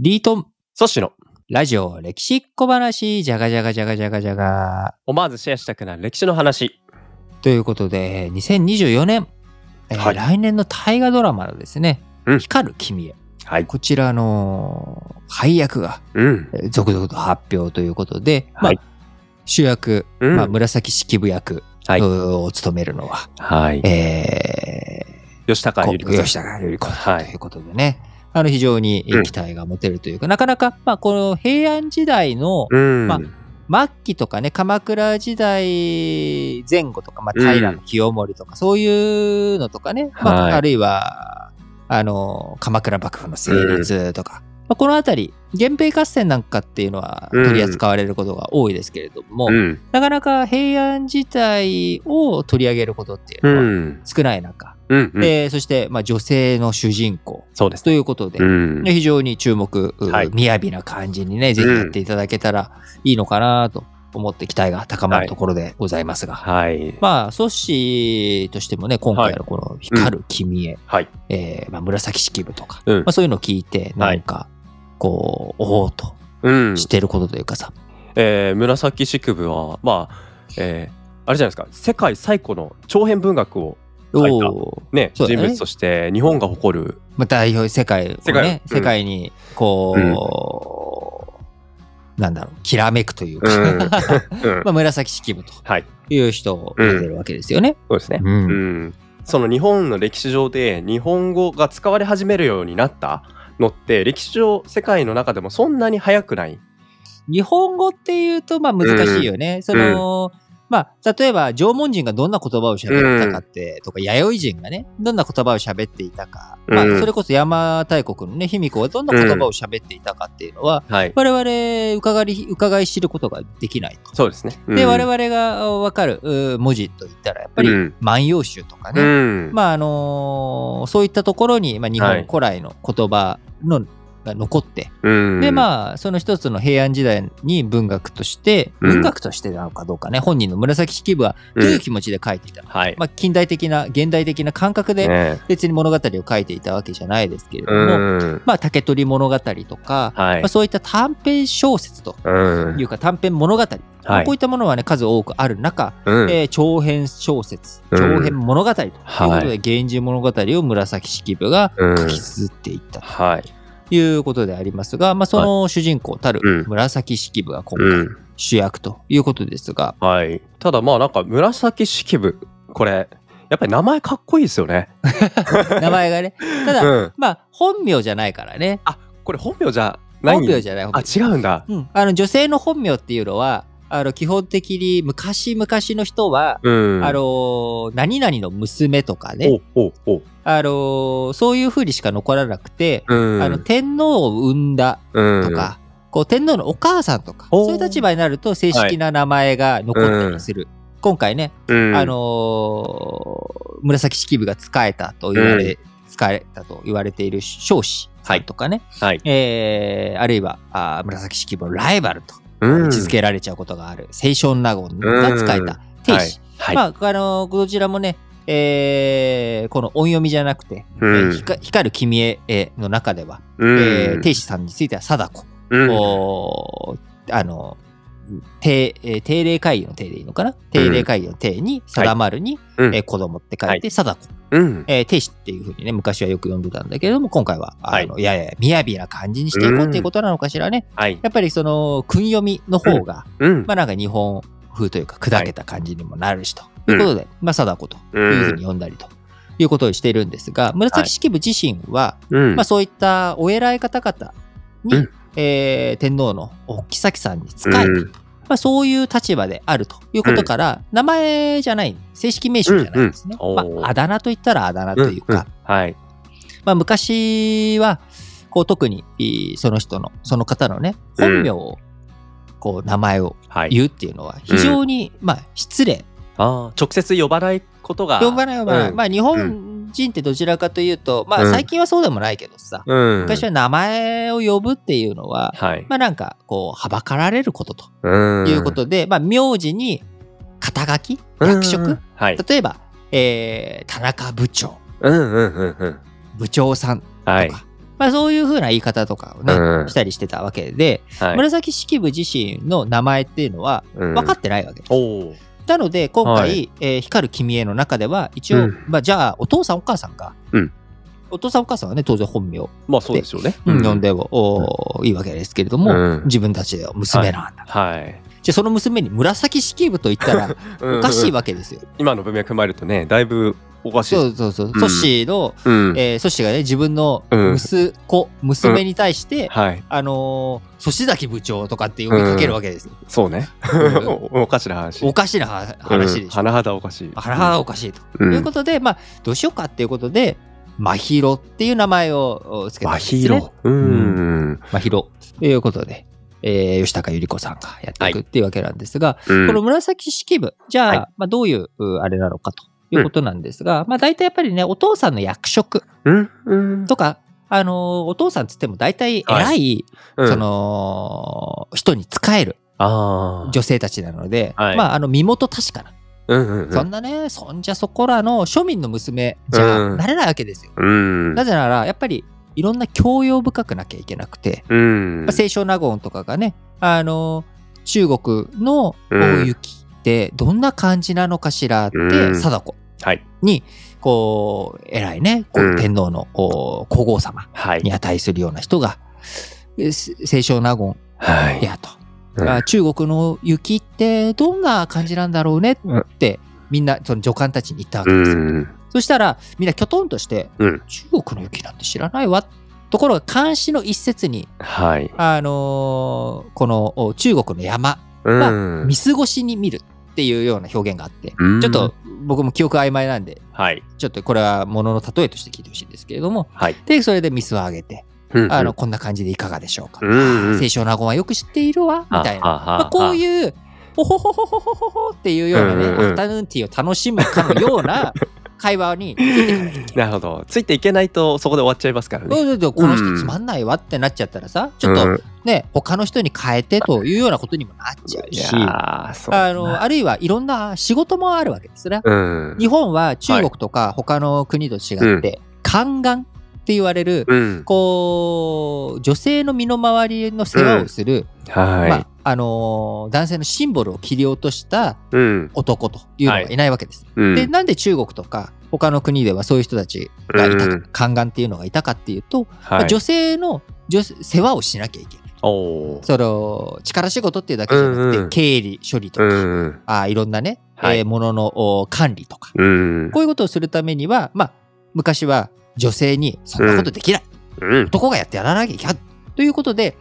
リートン、ソッシュのラジオ歴史小話、じゃがじゃがじゃがじゃがじゃが。思わずシェアしたくなる歴史の話。ということで、2024年、えーはい来年の大河ドラマのですね、うん光る君へ。はい。こちらの配役がうん。えー続々と発表ということで、はいまあ、主役、うんまあ、紫式部役はい。を務めるのは、はい。え吉高由里子さん。吉高由里子はいということでね、あの非常にうん期待が持てるというか、なかなか、まあ、この平安時代のうん。ま末期とかね、鎌倉時代前後とか、まあ、うん平清盛とか、そういうのとかね、まあはいあるいは、あの、鎌倉幕府の成立とか、まあ、このあたり、源平合戦なんかっていうのはうん取り扱われることが多いですけれども、うん。なかなか平安時代を取り上げることっていううのはん。少ない中、うん。うん。でそして、まあ、女性の主人公そうですね。ということで、うん。非常に注目、うはい雅な感じにね、ぜひやっていただけたらいいのかなと思って期待が高まるところでございますが。はい。まあ、ソッシーとしてもね、今回のこの光る君へ、はい。えーまあ、紫式部とか、うんまあ、そういうのを聞いて、なんか、こう、おおとうん。してることというかさ、えー、紫式部は、まあ、えー、あれじゃないですか、世界最古の長編文学をね、人物として日本が誇る、まあ、代表、世界を世界。ね、うん。世界に、こう、なんだろう、きらめくというか、うん。うん。まあ、紫式部とはい、いう人を出てるわけですよね。そうですね。うん。うん。その日本の歴史上で日本語が使われ始めるようになったのって歴史上世界の中でもそんなに早くない？日本語っていうと、まあ難しいよね。その、まあ、例えば縄文人がどんな言葉を喋ってたかって、とか、弥生人がね、どんな言葉を喋っていたか、まあ、うんそれこそ邪馬台国のね、卑弥呼がどんな言葉を喋っていたかっていうのは、はい、我々伺い、伺い知ることができないと。そうですね。で、うん。我々がわかるう文字といったら、やっぱりうん。万葉集とかうね、ん。まあ、あのーそういったところに、まあ、日はい。本古来の言葉の、が残って、うん。でまあその一つの平安時代に文学としてうん。文学としてなのかどうかね、本人の紫式部はどういう気持ちで書いていたのか、はい、まあ、近代的な現代的な感覚でね。別に物語を書いていたわけじゃないですけれどうも、ん。まあ竹取物語とか、はい。まあ、そういった短編小説とうん。いうか短編物語、まあはい。こういったものはね数多くある中、うん。えー長編小説うん。長編物語ということはで「源氏物語」を紫式部がうん。書き綴っていった。とはい、いうことでありますが、まあ、その主人公たるうん紫式部が今回うん主役ということですが、はい、ただまあなんか紫式部これやっぱり名前かっこいいですよね。名前がね。ただ、うん、まあ、本名じゃないからね。あこれ本名じゃない本名じゃない。あ違うんだ。うん。あの、女性の本名っていうのは、あの、基本的に昔々の人は、うん、あの、何々の娘とかね、あの、そういう風にしか残らなくて、うん、あの、天皇を産んだとか、こう、天皇のお母さんとか、そういう立場になると正式な名前が残ったりする。今回ね、うん、あのー紫式部が仕えたと言われ、仕えたと言われている彰子さんとかね、はい、えーあるいはあー紫式部のライバルと。うん位置づけられちゃうことがある、清少納言が仕えた。定子。はい、まあ、あのーどちらもね、えーこの音読みじゃなくて、うん。えー光光る君へえの中では、うん。えー定子さんについては貞子、う。ん。おーあの定えー定例会議の定でいいのかな？定例会議の定に定まるに、うんえー子供って書いはて貞子、うん。えー定子っていうふうにね昔はよく読んでたんだけれども今回はあの、はい。やや雅な感じにしていこうっていうことなのかしらね、はい、やっぱりその訓読みの方が、うん。まあなんか日本風というか砕けた感じにもなるしと。いうことで、まあ貞子というふうに呼んだりということをしているんですが紫式部自身は、うん。まあ、そういったお偉い方々に、うん。えー天皇のお妃さんに仕えた、うんまあ、そういう立場であるということから、名前じゃない正式名称じゃないんですね、まあ、あだ名といったらあだ名というか、はい、まあ、昔はこう特にその人のその方のね本名を、こう名前をはい、言うっていうのは非常に、まあ失礼。あー直接呼ばないことが。呼ばない呼ばない、うん。まあ日本人ってどちらかというと、まあうん。最近はそうでもないけどさ、うん、昔は名前を呼ぶっていうのは、はい、まあなんかこうはばかられることとうん。いうことで、まあ名字に肩書きうん。役職、はい、例えば、えー田中部長。うんうんうんうん。部長さんとか、はい、まあそういうふうな言い方とかをね、うん。したりしてたわけで、はい。紫式部自身の名前っていうのはうん。分かってないわけです。おお。なので今回、はいえー光る君への中では一応、うん。まあじゃあお父さんお母さんが、うん。お父さんお母さんはね当然本名、まあそうですよね。うん。呼んでも、おいいわけですけれども、うん。自分たちの娘なんだ。はい。じゃあその娘に紫式部と言ったら おかしいわけですよ。今の文脈踏まえるとね、だいぶおかしい。そうそうそう。うんソッシーの、うん。えーソッシーがね自分のうん息子、娘に対して、はい。あのー、粗崎部長とかって呼びかけるわけですよ。そうね。うんお おかしな話。おかしなは話でしょ。甚だおかしい。はらはらおかしいと。うんいうことで、まあ、どうしようかっていうことで、まひろっていう名前をお付けたんまですね。ひろ。うん。まひろということで、えー吉高由里子さんがやっていくっていうわけなんですが、うんこの紫式部、じゃあ、はいまあ、どういううあれなのかということなんですが、まあ、大体やっぱりね、お父さんの役職うん。うん。とか、あのーお父さんつっても大体偉い、うんその、人に仕える。女性たちなので、はいまあ、あの、身元確かな。うんうんうん。そんなね、そんじゃそこらの庶民の娘じゃうんなれないわけですよ。うん。なぜなら、やっぱりいろんな教養深くなきゃいけなくて、うんまあ、。清少納言とかがね、あの、中国のうん大雪ってどんな感じなのかしらって、うん貞子はい。に、こう、偉いね、こううん天皇の皇后様はいに。値するような人が、清少納言はい。やと。うんあ中国の雪ってどんな感じなんだろうねって、みんな、その女官たちに言ったわけうですよ。ん。そしたら、みんなきょとんとして、うん。中国の雪なんて知らないわ。ところが、監視の一節に、はい。あのーこのお中国の山、うん。見過ごしに見るっていうような表現があって、ちょっと僕も記憶曖昧なんで、はい、ちょっとこれはものの例えとして聞いてほしいんですけれども、はい、でそれでミスを上げて、あのこんな感じでいかがでしょうか、うんうん、清少納言はよく知っているわみたいな、まあ、こういうほほほほほほほっていうようなね、アフタヌーンティーを楽しむかのような会話についていかなきゃいけない。なるほど。ついていけないとそこで終わっちゃいますからね。そうそうそうこの人つまんないわってなっちゃったらさ、ちょっとうんね、他の人に変えてというようなことにもなっちゃういし、あの、あるいはいろんな仕事もあるわけですね。うん。日本は中国とか他の国と違って、宦官って言われる、うん。こう、女性の身の回りの世話をする、はい。まあ、あのー男性のシンボルを切り落としたうん。男というのがいないわけです。うん。で、なんで中国とか他の国ではそういう人たちがいたか、うん宦官っていうのがいたかっていうと、まはい。あ女性の女世話をしなきゃいけない。その力仕事っていうだけじゃなくて、うんうん経理処理とか、うん。あいろんなね、はいえーもののお管理とか、うん。こういうことをするためには、まあ、昔は女性にそんなことできない。うん。男がやってやらなきゃいけない。ということで、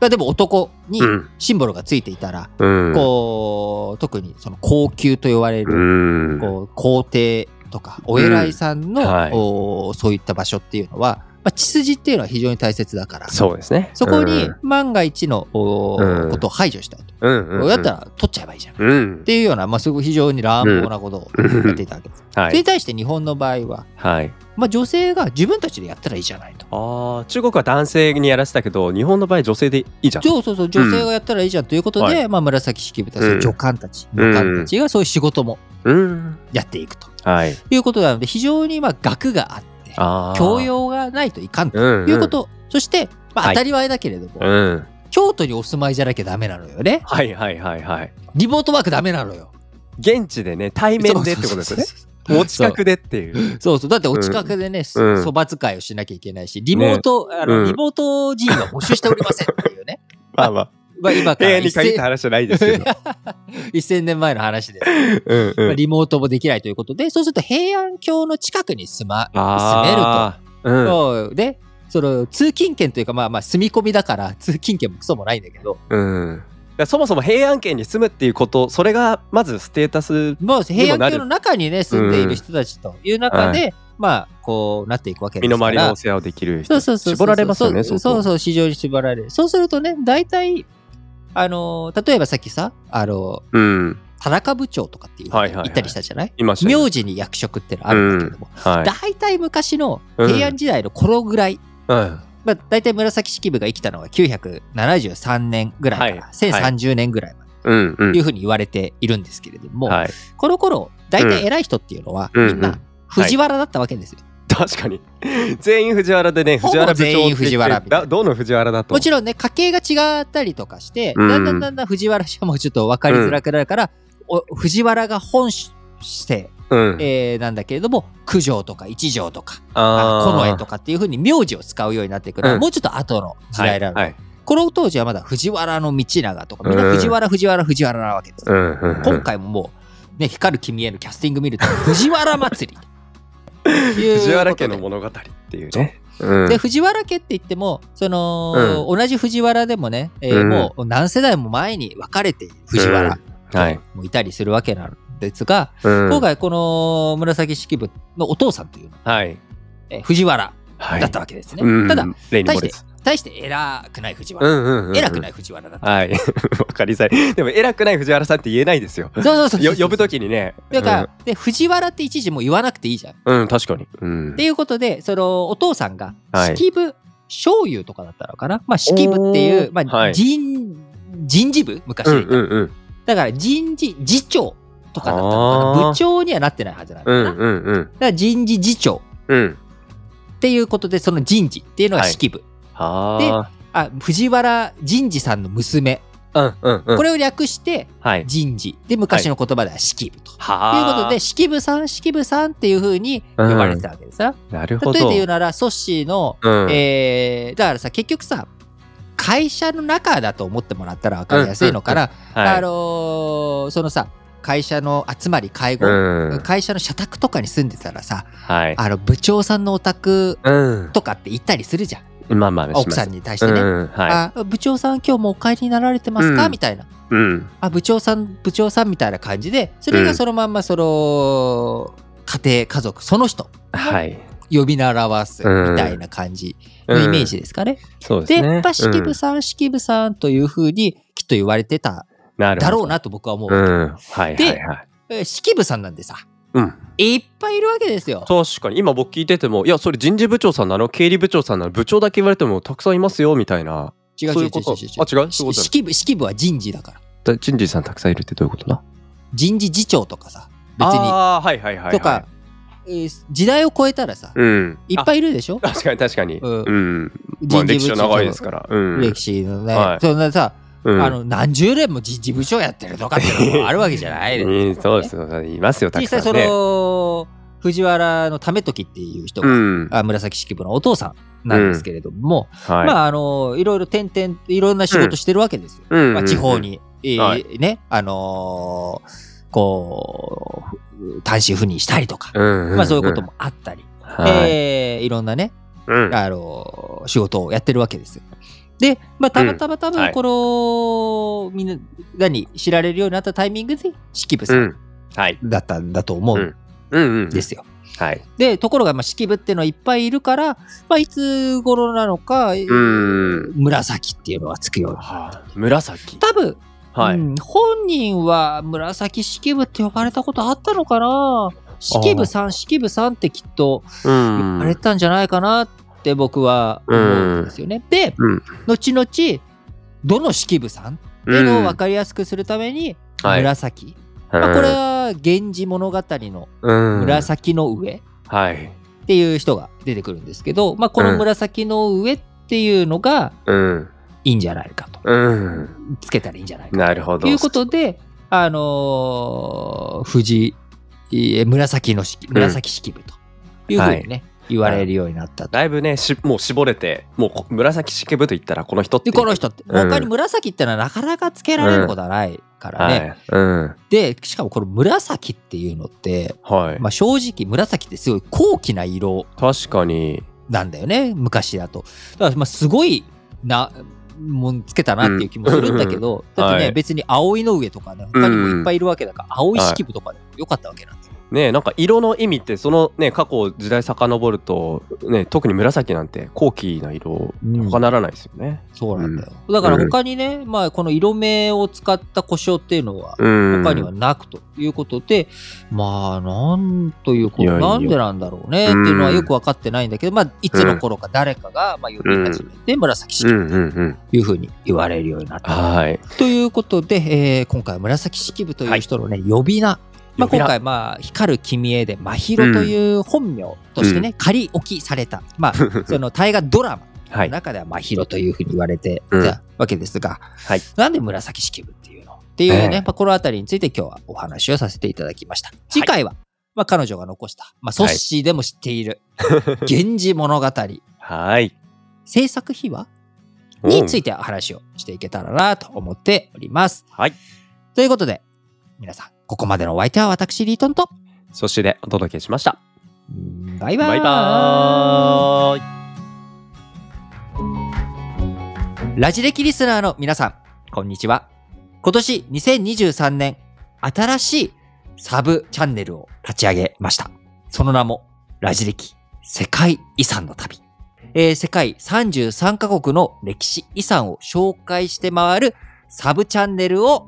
まあ、でも男にうん。シンボルがついていたら、うん。こう、特にその高級と言われる、うん。こう皇帝とかお偉いさんの、うんはいおそういった場所っていうのは、まあ、血筋っていうのは非常に大切だから、そうですね。そこに万が一のことを排除したいと。うん、うん。うん。やったら取っちゃえばいいじゃん。っうん。ていうような、まあ、すごい非常に乱暴なことをうんやっていたわけです。はい。それに対して日本の場合は、はい。まあ、女性が自分たちでやったらいいじゃないと。ああ、中国は男性にやらせたけど、日本の場合女性でいいじゃん。そうそうそう、女性がやったらいいじゃんということで、はいまあ、紫式部たちうん女官たち、女官たちがそういう仕事もうん。やっていくとはい。いうことなので、非常にまあ学があって、ああ。教養がないといかんとうん。いうこと、そして、まあ、はい当たり前だけれども、うん。京都にお住まいじゃなきゃダメなのよね。はいはいはいはい。リモートワークダメなのよ。現地でね、対面でってことですよね。お近くでっていう。そうそう。だってお近くでね、そうんそば使いをしなきゃいけないし、リモート、あの、うんリモート人員は募集しておりませんっていうね。まあまあ、まあ今から 部屋に限った話じゃないですけど。1000年前の話です。うんうん。まあリモートもできないということで、そうすると平安京の近くに住ま、住めると。うん。そうで、その通勤圏というか、まあまあ住み込みだから、通勤圏もクソもないんだけど、うん。そもそも平安圏に住むっていうこと、それがまずステータス。もう平安京の中にね、住んでいる人たちという中で、はまあ、こうなっていくわけですから。身の回りのお世話をできる人。そうそうそう。絞られますよね、そうそうそう、非常に絞られる。そうするとね、大体、あの、例えばさっきさ、あの、う。うん。田中部長とかっていう、はったりしたじゃない？名字に役職ってのあるんだけれども、はい。大体昔の平安時代の頃ぐらい、うん。まあ、大体紫式部が生きたのは973年ぐらいから、はい1030年ぐらいまうんうんでいうふうに言われているんですけれども、はい。この頃、大体偉い人っていうのは、うんみんな藤原だったわけですよ。確かに。全員藤原でね、藤原部長全員藤原どの藤原だと？もちろんね、家系が違ったりとかして、うんだんだんだんだん藤原氏はもうちょっと分かりづらくなるから、お藤原が本して、うん。えーなんだけれども、九条とか一条とか、あ近衛とかっていうふうに名字を使うようになってくるのは、うんもうちょっと後の時代なの、はいはい。この当時はまだ藤原道長とか、みんなうん藤原、藤原、藤原なわけですよ。うんうんうん今回ももう、ね、光る君へのキャスティング見ると、藤原祭り。藤原家の物語っていうね。うんで、藤原家って言っても、その、同じ藤原でもね、えーうんもう何世代も前に分かれている藤原はい。もいたりするわけなんですが、うん今回この紫式部のお父さんというのは、はい。えー藤原はい。だったわけですね。うんただ、、例にもです。大して偉くない藤う原。んうんうん。。偉くないい藤原だった。はい。わかりづらい。でも、偉くない藤原さんって言えないですよ。そうそうそう呼ぶときにね。だから、で、藤原って一時もう言わなくていいじゃん。っうん、うん、確かに。うんて。いうことで、その、お父さんが、はい式部醤油とかだったのかな？まあ、式部っていう、まあ、はい人、人事部昔うんうんうん。だから人事、次長とかだったのかな？部長にはなってないはずなんだな？だかうんうんうん。ら人事次長うん。っていうことで、その人事っていうのが式部。はあ、藤原人事さんの娘。あ。うんうんうん。これを略してはい。人事。で、昔の言葉では式部と。はということで、式部さん、式部さんっていう風に呼ばれてたわけですな。なるほど。例えて言うなら、ソッシーの、うん。えー、だからさ、結局さ、会社の中だと思ってもらったら分かりやすいのかな。はいあのーそのさ、会社の集まり、会合、うん。会社の社宅とかに住んでたらさ、はい。あの部長さんのお宅うん。とかって行ったりするじゃん。まあまあ、奥さんにに対してね。うん。はあ部長さん今日もお帰りになられてますか、うんみたいな。い。うん。あ部長さん部長さんみたいな感じでそれがそのまんまその、家庭家族その人はい。呼び習わすみたいな感じのイメージですかね。で、そうで。やっぱ式部うんさん、式部さんというふうにきっと言われてただろうなと僕は思う。うん。はいはいではい。え式部さんなんでさ、うん。いっぱいいるわけですよ。確かに。今僕聞いててもいやそれ人事部長さんなの？経理部長さんなの？部長だけ言われてもたくさんいますよみたいな。違う違う違う違うあ違う？そういうこと？し式部、は人事だから。だ人事さんたくさんいるってどういうことだ？人事次長とかさ、別に。ああはいはいはい、はい、とか、えー時代を超えたらさ、うん。いっぱいいるでしょ？あ確かに確かに。ううん。ん、まあ、人事部長歴史は長いですから。うん。歴史のね、はい。そんなさ、うん。あの何十年も人事部長やってるとかっていうのもあるわけじゃないです うんそうですよいますよたく実際そさんね。の藤原の為時っていう人が、うん。あ紫式部のお父さんなんですけれども、はい、まああのいろいろ転々いろんな仕事してるわけですよ、うん。まあ、地方に、えーはい。ねあのーこう単身赴任したりとか、うんまあそういうこともあったり、はい、えーいろんなねうん。あの仕事をやってるわけですよ。で、まあ、たまたま多はい。分この、みんなに知られるようになったタイミングで式部さうん。んはい。だったんだと思うん。ですよ。はい。でところがまあ式部っていうのはいっぱいいるから、まあ、いつ頃なのか、うん。紫っていうのがつくように。はあ。紫。多分、はい、うん。本人は紫式部って呼ばれたことあったのかな？式部さん式部さんってきっとうん。言われたんじゃないかなって僕は思うんですよね。で、うん。後々どの式部さん？っていうのを分かりやすくするために、はい。紫、まあ、これは「源氏物語」のうん。紫の上はい。っていう人が出てくるんですけど、まあ、この紫の上っていうのがうん。いいんじゃないかと。うん。つけたらいいんじゃないかなるほど。ということで、あのー藤井紫の式紫式部というふうにね、言われるようになったと。だいぶねしもう絞れてもうこ紫式部と言ったらこの人ってでこの人ってうん。他に紫ってのはなかなかつけられることはないからね。はい。うん。でしかもこの紫っていうのって、はい、まあ、正直紫ってすごい高貴な色確かに。なんだよね昔だと。だからまあすごいなもんつけたなっていう気もするんだけど、だってね、はい。別に葵の上とかね他にもいっぱいいるわけだから、葵式部とかでもよかったわけなんですよ。ねなんか色の意味ってそのね過去時代遡るとね特に紫なんて高貴な色うん。他ならないですよね。そうなんだよ。だから他にね、まあこの色目を使った故障っていうのはうん、他にはなくということで、まあなんということいやいや。なんでなんだろうねっていうのはよく分かってないんだけど、まあいつの頃か誰かがまあ呼び始めて紫式部うんうんうん。というふうに言われるようになった。はい。ということで、えー今回は紫式部という人のね、呼び名まあ、今回、まあ、光る君へで、真宙という本名としてね、仮置きされた、まあ、その大河ドラマはい。の中では真宙というふうに言われてうんたわけですが、はいなんで紫式部っていうの？っていうね、ええまあ、このあたりについて今日はお話をさせていただきました。次回は、まあ、彼女が残した、まあ、ソッシーでも知っている、源氏物語、はい。制作秘話について話をしていけたらなと思っております。はい。ということで、皆さん、ここまでのお相手は私、リートンと、そしてお届けしました。バイバーイ。バイバーイ。ラジ歴リスナーの皆さん、こんにちは。今年2023年、新しいサブチャンネルを立ち上げました。その名も、ラジ歴世界遺産の旅。えー世界33カ国の歴史遺産を紹介して回るサブチャンネルを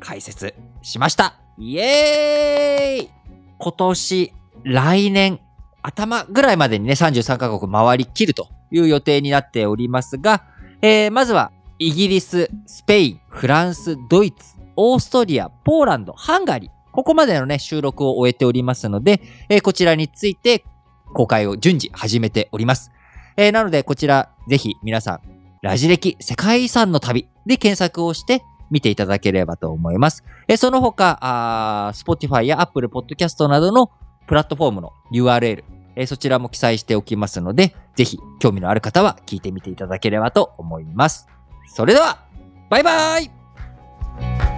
開設しました。イエーイ今年、来年、頭ぐらいまでにね、33カ国回りきるという予定になっておりますが、えーまずは、イギリス、スペイン、フランス、ドイツ、オーストリア、ポーランド、ハンガリー。ここまでのね、収録を終えておりますので、えーこちらについて公開を順次始めております。えーなので、こちら、ぜひ皆さん、ラジ歴世界遺産の旅で検索をして見ていただければと思います。えその他、あ Spotify や Apple Podcast などのプラットフォームの URL、えそちらも記載しておきますので、ぜひ興味のある方は聞いてみていただければと思います。それでは、バイバーイ